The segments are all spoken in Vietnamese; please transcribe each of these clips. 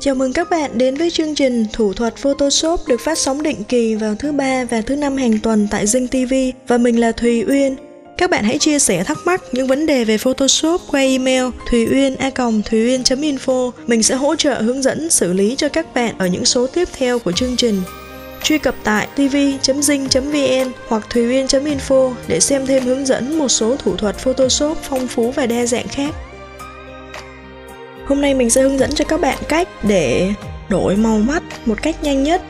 Chào mừng các bạn đến với chương trình Thủ thuật Photoshop được phát sóng định kỳ vào thứ ba và thứ năm hàng tuần tại Dinh TV và mình là Thùy Uyên. Các bạn hãy chia sẻ thắc mắc, những vấn đề về Photoshop qua email thùy uyên a thùy uyên.info. Mình sẽ hỗ trợ hướng dẫn xử lý cho các bạn ở những số tiếp theo của chương trình. Truy cập tại tv.dinh.vn hoặc thùy uyên.info để xem thêm hướng dẫn một số thủ thuật Photoshop phong phú và đa dạng khác. Hôm nay mình sẽ hướng dẫn cho các bạn cách để đổi màu mắt một cách nhanh nhất.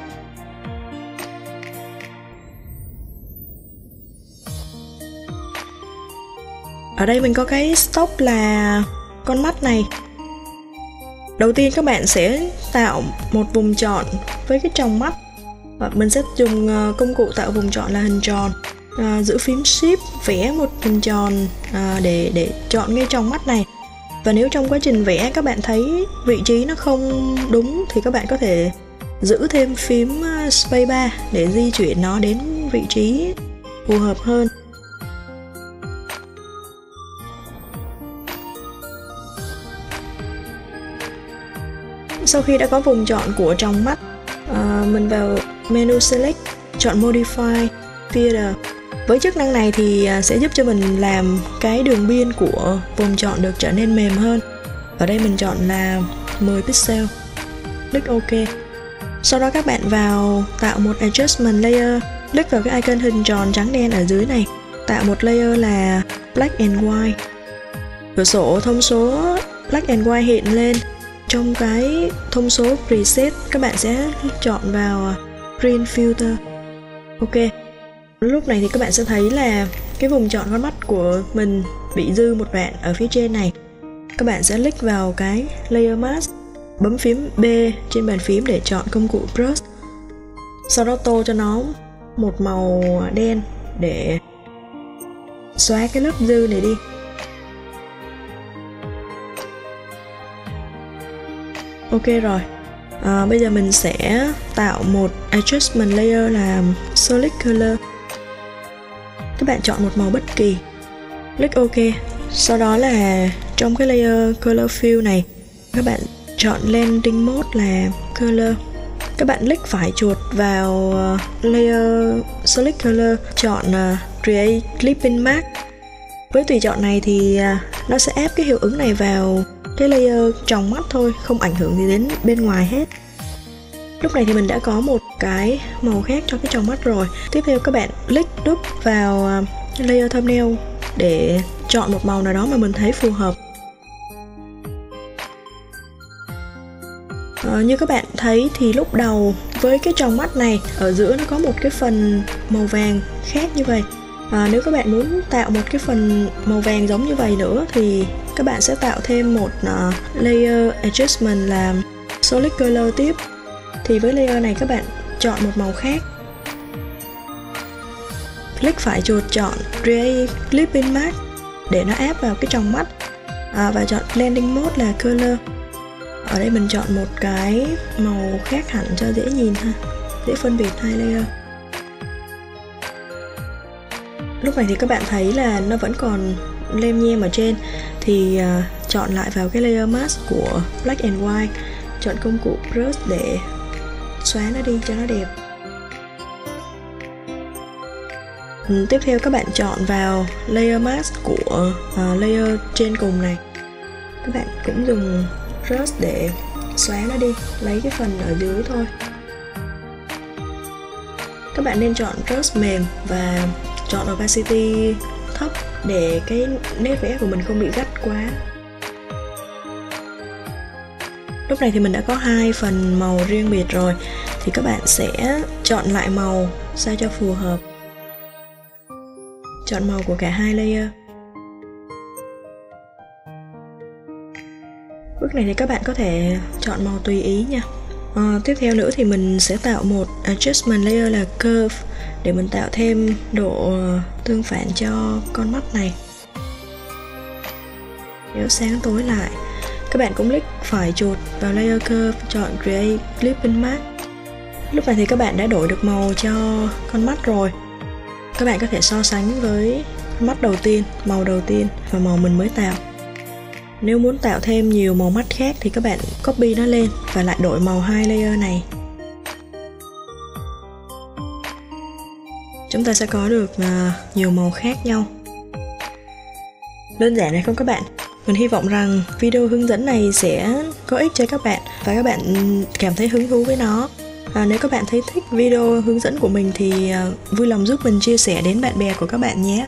Ở đây mình có cái stop là con mắt này. Đầu tiên các bạn sẽ tạo một vùng tròn với cái tròng mắt và mình sẽ dùng ờ, công cụ tạo vùng tròn là hình tròn à, giữ phím shift vẽ một hình tròn à, để để chọn ngay tròng mắt này và nếu trong quá trình vẽ các bạn thấy vị trí nó không đúng thì các bạn có thể giữ thêm phím ờ, space spacebar để di chuyển nó đến vị trí phù hợp hơn. Sau khi đã có vùng chọn của trong mắt ờ, mình vào menu select, chọn modify theater với chức năng này thì à, sẽ giúp cho mình làm cái đường biên của vùng chọn được trở nên mềm hơn. Ở đây mình chọn là 10 pixel. Click OK. Sau đó các bạn vào tạo một adjustment layer. Click vào cái icon hình tròn trắng đen ở dưới này. Tạo một layer là black and white. Cửa sổ thông số black and white hiện lên. Trong cái thông số preset, các bạn sẽ chọn vào à, green filter. Ok lúc này thì các bạn sẽ thấy là cái vùng chọn con mắt của mình bị dư một đoạn ở phía trên này. Các bạn sẽ click vào cái layer mask bấm phím B trên bàn phím để chọn công cụ brush. Sau đó tô cho nó một màu đen để xóa cái lớp dư này đi. Ok rồi. À, bây giờ mình sẽ tạo một adjustment layer là solid color các bạn chọn một màu bất kỳ. Click OK. Sau đó là trong cái layer color fill này, các bạn chọn blending mode là color. Các bạn click phải chuột vào ờ, layer solid color, chọn ờ, create clipping mask với tùy chọn này thì ờ, nó sẽ ép cái hiệu ứng này vào cái layer trong mắt thôi, không ảnh hưởng gì đến bên ngoài hết lúc này thì mình đã có một cái màu khác cho cái trong mắt rồi. Tiếp theo các bạn click đúp vào um, layer thumbnail để chọn một màu nào đó mà mình thấy phù hợp. À, như các bạn thấy thì lúc đầu với cái tròng mắt này ở giữa nó có một cái phần màu vàng khác như vậy. À, nếu các bạn muốn tạo một cái phần màu vàng giống như vậy nữa thì các bạn sẽ tạo thêm một uh, layer adjustment là solid color tiếp thì với layer này các bạn chọn một màu khác. Click phải chuột chọn create clipping mask để nó áp vào cái tròng mắt. À, và chọn blending mode là color. Ở đây mình chọn một cái màu khác hẳn cho dễ nhìn ha dễ phân biệt hai layer. Lúc này thì các bạn thấy là nó vẫn còn lem nhem ở trên. Thì uh, chọn lại vào cái layer mask của black and white. Chọn công cụ brush để xóa nó đi cho nó đẹp. Ừ, tiếp theo các bạn chọn vào layer mask của uh, layer trên cùng này. Các bạn cũng dùng brush để xóa nó đi lấy cái phần ở dưới thôi. Các bạn nên chọn brush mềm và chọn opacity thấp để cái nét vẽ của mình không bị gắt quá lúc này thì mình đã có hai phần màu riêng biệt rồi. Thì các bạn sẽ chọn lại màu sao cho phù hợp. Chọn màu của cả hai layer. Bước này thì các bạn có thể chọn màu tùy ý nha. À, tiếp theo nữa thì mình sẽ tạo một adjustment layer là curve để mình tạo thêm độ ờ, tương phản cho con mắt này. Nếu sáng tối lại các bạn cũng click phải chuột vào layer curve, chọn create clipping mask lúc này thì các bạn đã đổi được màu cho con mắt rồi. Các bạn có thể so sánh với mắt đầu tiên, màu đầu tiên và màu mình mới tạo. Nếu muốn tạo thêm nhiều màu mắt khác thì các bạn copy nó lên và lại đổi màu hai layer này. Chúng ta sẽ có được à, nhiều màu khác nhau. Đơn giản này không các bạn? Mình hy vọng rằng video hướng dẫn này sẽ có ích cho các bạn và các bạn cảm thấy hứng thú với nó. À, nếu các bạn thấy thích video hướng dẫn của mình thì à, vui lòng giúp mình chia sẻ đến bạn bè của các bạn nhé.